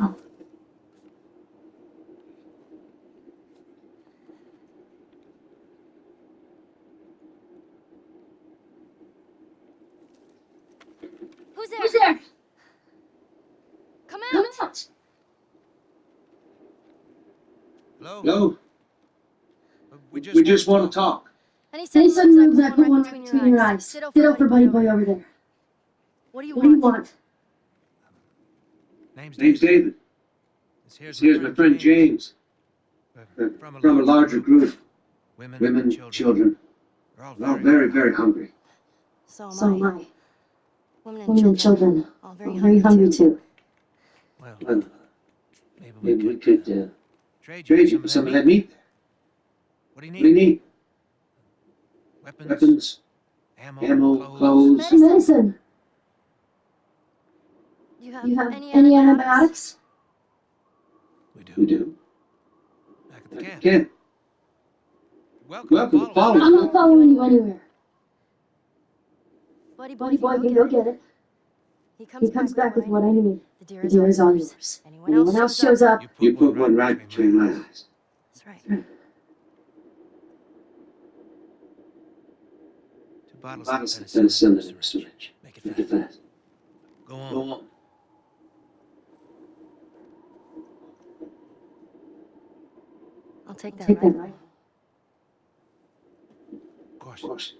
Oh. Who's there? Who's there? Come out. Come out. Hello. Hello. We just, we just want, to talk. And he said, and he said, "Move that one right between your eyes. Sit over, buddy boy, boy over there. What do you what want? Do you want? Want? Name's Name's David. This Here's my friend James. Uh, uh, From a larger group. Women, Women, children. children. We're all We're all very, very, very hungry. So am So I. am I. Women and Women and children. children. All All very, very hungry too. Well, Well, maybe we maybe we could could uh, trade you trade you some of that meat. What do you What do you need? need? Weapons, Weapons, ammo, ammo, clothes. clothes. Medicine. Medicine. You have, You have any, any antibiotics? antibiotics? We do. We do. Back at the Like camp. a camp. Welcome, Welcome to to follow follow. I'm not following you anywhere. Buddy boy, Buddy boy can go get it. He comes, He comes back with what I need. The deer The is deer all is all yours. yours. Anyone, Anyone else shows up, You put one right between my eyes. That's right. Two bottles, Bottles of of penicillin syringe. syringe. Make it fast. fast. Go on. Go on. I'll take that Take that life. Gosh.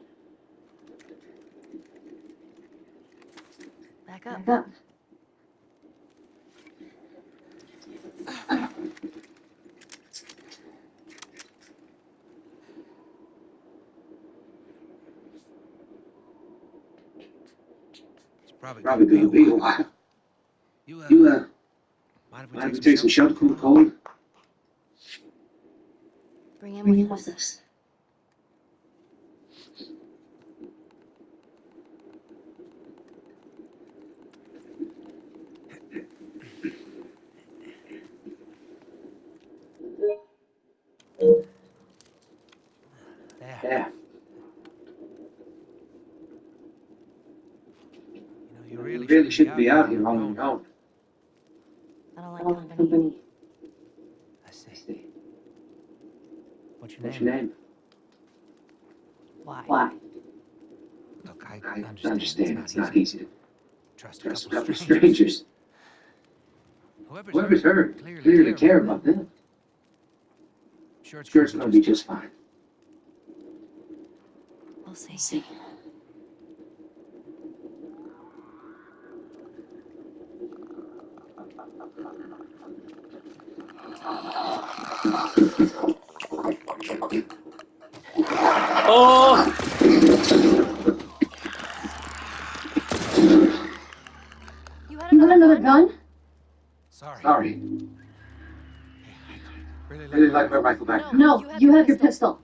Back up. Back up. Probably, probably going to be a while. You, uh, you, uh, mind if we take some, some shot cool cold? Bring him Bring with with us. us. There. Yeah. You know, you really, You really shouldn't be out here on your own. I don't like don't like company. company. I see. See, What's your name? Why? Why? Look, I, I understand, understand it's it's not not easy easy to to trust a trust a couple couple of of strangers. strangers. Whoever's, Whoever's hurt clearly, clearly care care about about them. Sure, it's, Sure, it's gonna be just fine. We'll see. See. Oh! You had You another, another gun? gun? Sorry. Sorry. Really, I really like my rifle back. No. No, you have your pistol.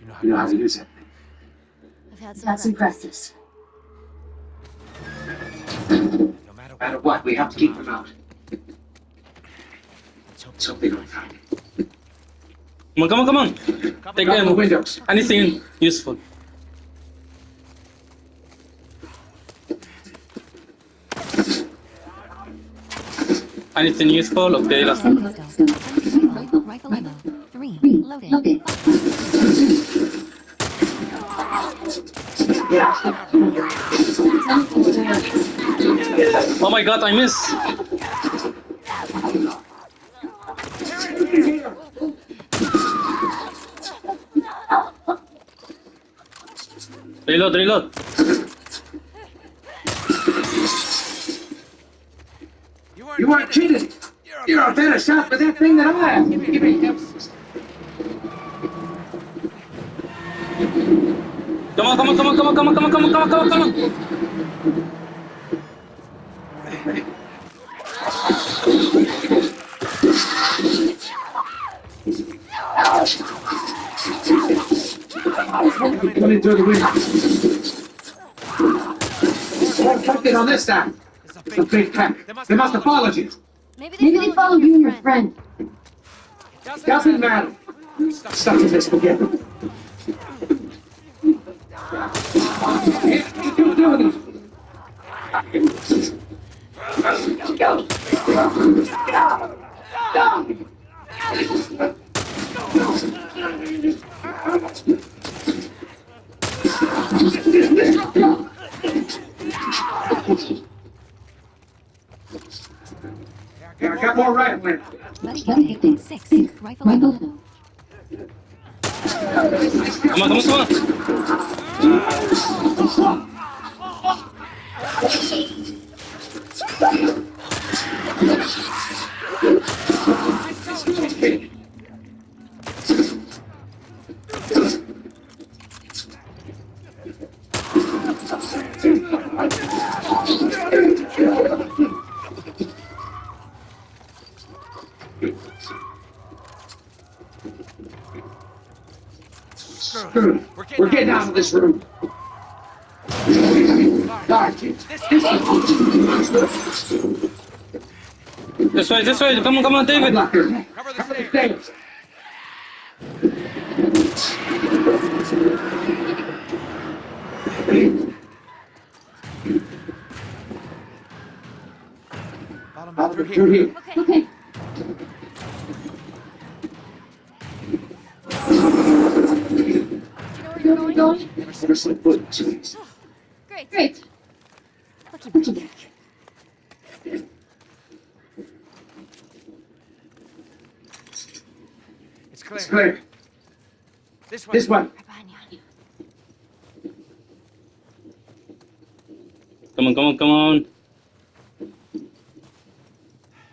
You know how You know how to to use it. use it. I've had some, Got some practice. practice. No matter what, we have to keep them out. Let's hope Let's hope they don't find it. Come on, come on, come on. Take Open the them. Anything useful. Anything useful? Okay, let's go. Rifle, rifle ammo. Three. Three. Loading. Loading. Oh my god, I miss. Reload, reload. You weren't, You weren't cheating. You're a better shot with that thing than I am. Give me Come on, come on, come on, come on, come on, come on, come on, come on, come on, come on. Come in through the window. Don't tuck on this side. It's a It's a big pack. They must have followed you. Maybe they, Maybe they followed you and your friend. Doesn't matter. Stuck in this together. What are you doing? Yeah, I got more rifle. Ready, go, six. Rifle ammo. Come on, come on, come on. Screw it. We're getting, We're getting out of this room. This way, this way. Come on, come on, David. Cover the stairs. Where You're you're going? going? Never slip foot. Jeez. Great. Great. Lucky Lucky break. back. It's clear. It's clear. This one. This way. Right behind you. Come on, come on, come on.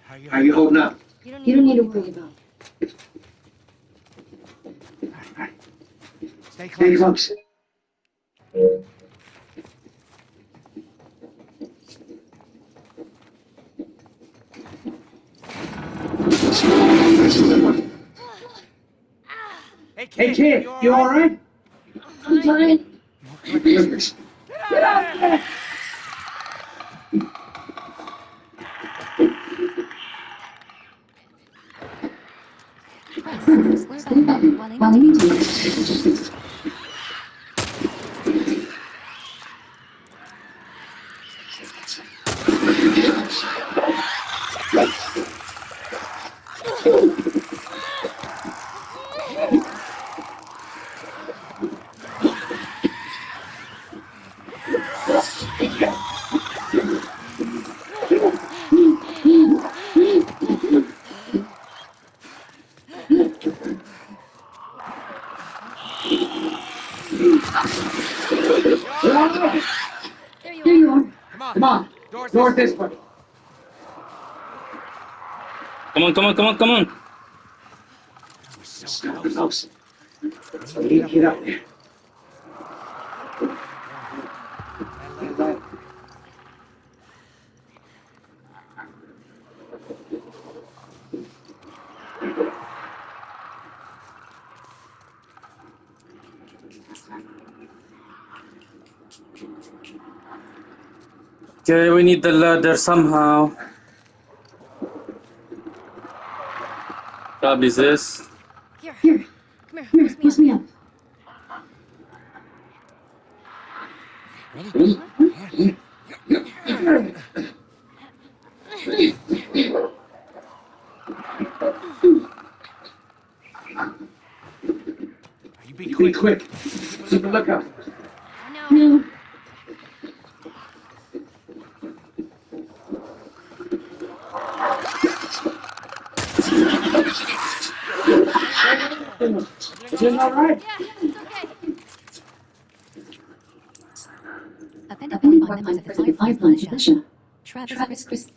How you, How you holding up? You don't need, You don't need to worry about it. Stay Stay close. close. Hey kid, Hey kid, you all right? I'm fine. Get out there! Press square button while While aiming. aiming to There you There you are. Come on. Come on. Doors this way. Come on, come on, come on, come on. Okay, we need the ladder somehow. Probably this. Here. Here. Come here. Here, Lift piece me me up. up. You be Be quick. quick. Keep a lookout. I. No. Is it all right? Yeah, it's okay. Appended Appended report report members of the Firefly Firefly Militia. Militia. Travis Travis Chris. Chris.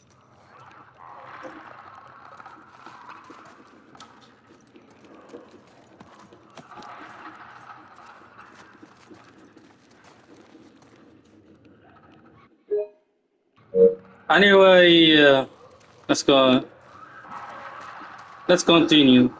Anyway, uh, let's go. Let's continue.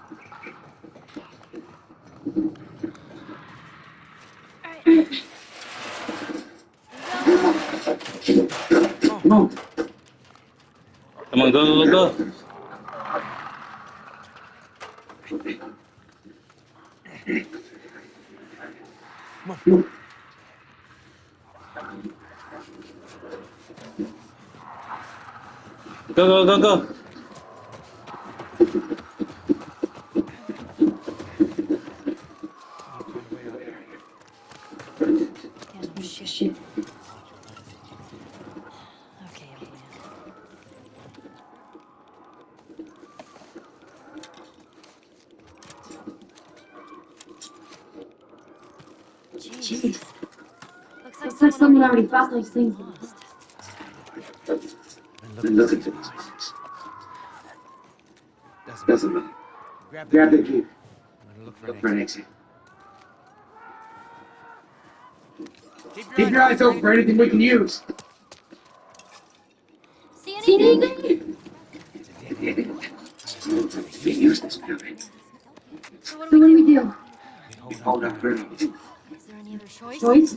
嗯哥哥哥哥 someone already those things. lost. And look at this. Doesn't Doesn't matter. Grab the Grab the key. key. I'm gonna look for Look for an exit. Keep your eyes open for anything we can use. See anything? We use this. So what do we do? do? We Hold up for Is there any other choice? Choice?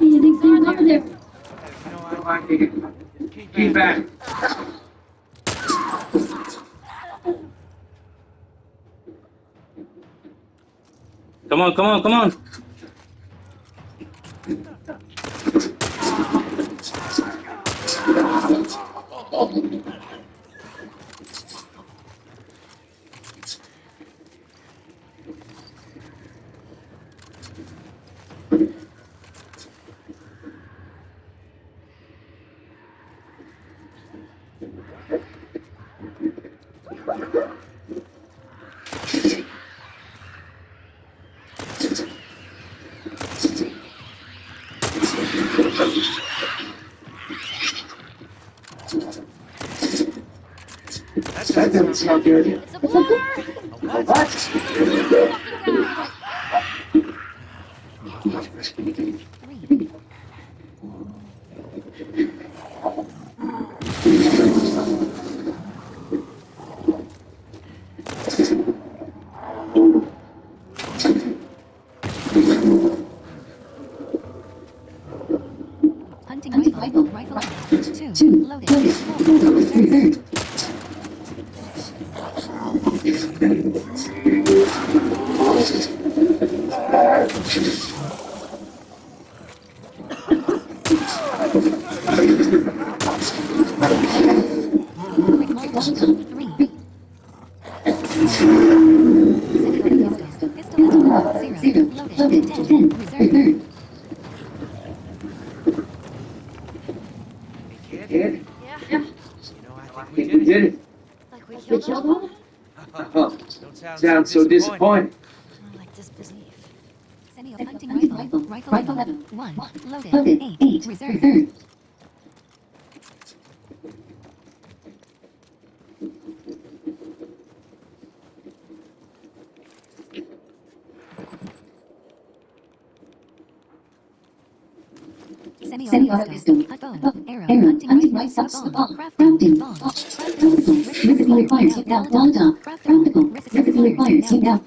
Any of these Anything things over over there? there? You know Come what? on, Keegan. Keep Keep back. back. Come on, come on, come on. That That doesn't sound good. It's a blur! What? What? Fucking guy. Three. Hunting rifle. Rifle ammo. Two. Two. Loaded. Loaded. Four. Loaded. Reserve. Quick multiple. Three. Semi-auto pistol. Pistol ammo. Zero. Zero. Loaded. Loaded. Ten. Ten. Reserve. Reserve. Hey, kid. Kid? Yeah, You know, I I think we think we did it. did it. like we We killed killed them. one? Oh, Don't sound, sounds so disappointed. Oh, like disbelief. Semi-auto hunting Hunting rifle. rifle. Rifle Rifle ammo. ammo. One. Loaded. Loaded. Eight. Eight. Reserve. Reserve. Semi-auto Semi-auto pistol. pistol. Hot bomb. Bow. Arrow. Arrow. Hunting Hunting rifle. rifle. Bomb. Bomb. Crafting. Crafting. Bomb. Crafting. Recipe required takedown. down. Dom Dom. Practical. Recipe required takedown.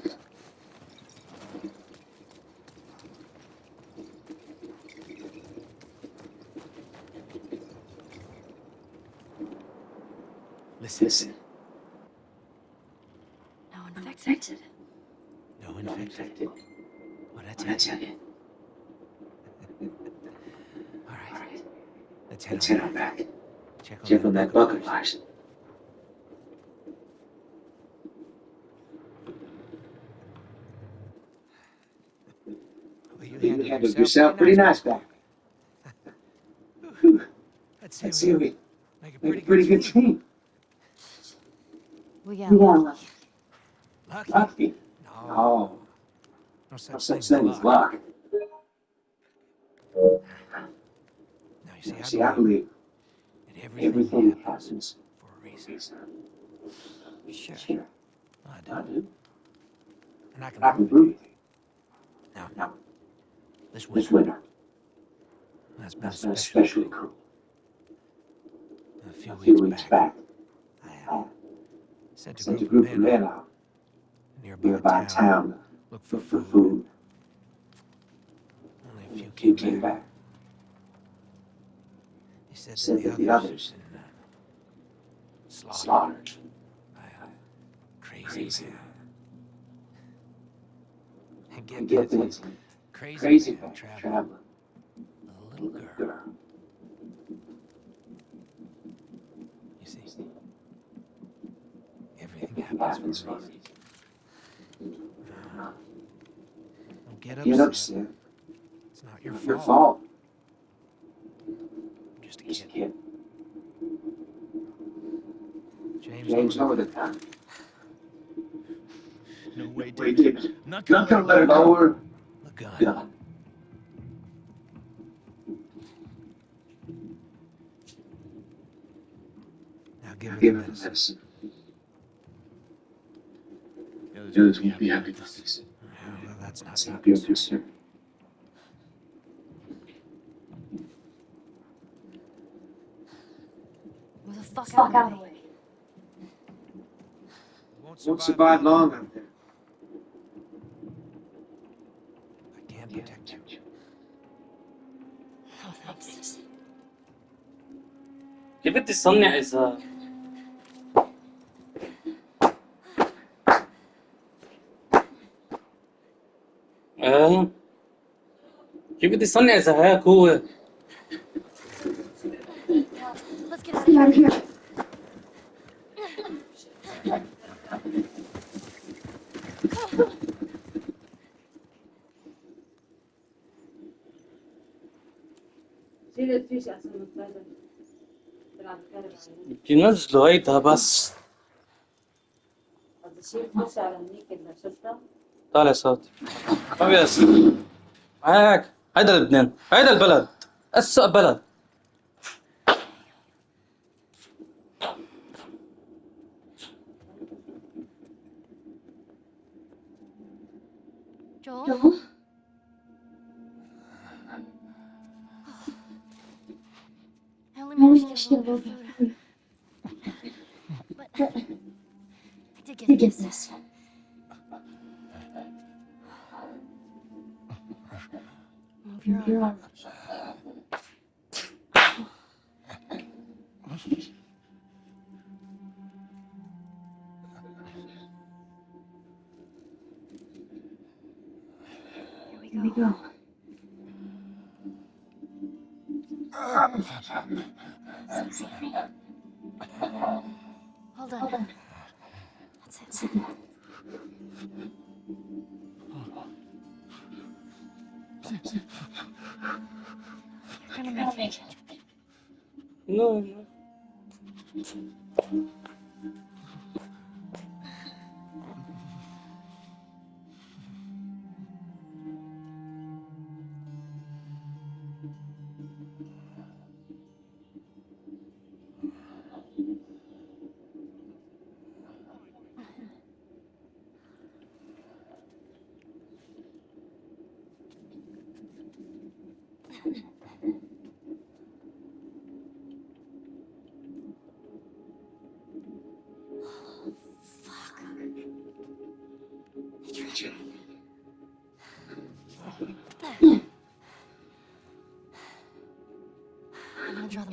Listen. Listen. No infected. No infected. What I tell you. All right. Let's head on back. Check on that bucket, of. You You handled handled yourself pretty nice back. Whew. Let's see, Let's see we we make a make pretty, a pretty good team. team. We Yeah. got Lucky? Lucky. No. Oh, No no such, such thing thing as as luck. luck. Now, you see, I See, I believe believe that everything, everything happens happens for a reason. reason. Sure. Sure, I I do. do. And I can, I can prove prove it. it. Now, Now, this winter, this winter, has been that's been especially cool. A few A few weeks, weeks back, back, I uh, sent a sent a group, group of men out nearby, nearby town, town look for for food. Only a few came, came back. back. He said, Said that that the the others, had been, uh, slaughtered, Slaughtered. by a crazy, Crazy. man. And And get, get this, this, crazy, crazy man traveling a little girl. You see, everything happens for a reason. Don't get Get upset. upset. It's not your fault. your fault. I'm just a Just kid. kid. James, James over the time. No way, David. Not Not gonna let it over. The gun. Gun. Now give her Give the him the medicine. medicine. The others The others won't won't be happy to fix it. Yeah, well, that's not That's your not your concern. concern. Move the fuck, Fuck out of the way. Won't Won't survive long out there. I can't protect you. Give it to Sonia as a... Give it to Sonia as a cool. Let's get out of here. بتنزل غيتها بس طالع صوت ما بيأس هيك هيدا لبنان هيدا البلد اسوء بلد جو get a little bit. But to get this. Hold on. That's it. You're gonna make it. No, no.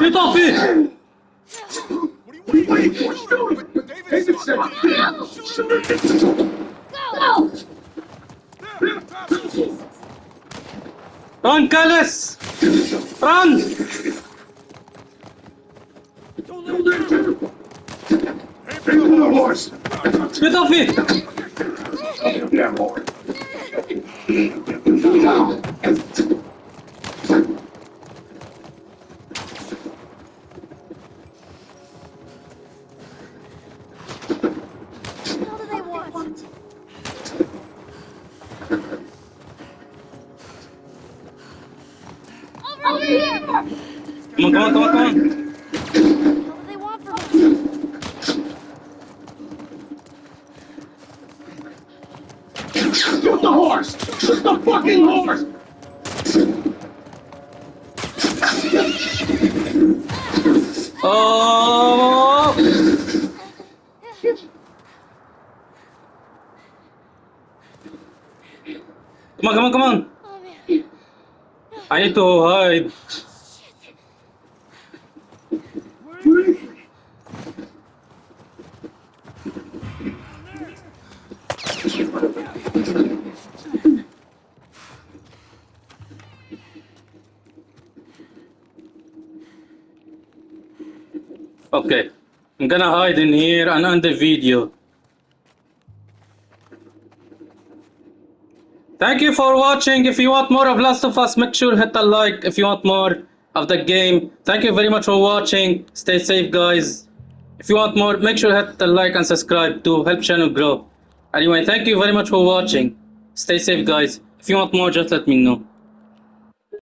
Get off it! David said, Go! Run, Callis! Run! Bring him the horse. Get off it! Damn horse. What Shoot the horse! Shoot the fucking horse! Oh! Come on, come on, come on! Oh man. Okay, I'm gonna hide in here and end the video. Thank you for watching. If you want more of Last of Us, make sure hit the like if you want more of the game. Thank you very much for watching. Stay safe, guys. If you want more, make sure hit the like and subscribe to help channel grow. Anyway, thank you very much for watching. Stay safe, guys. If you want more, just let me know.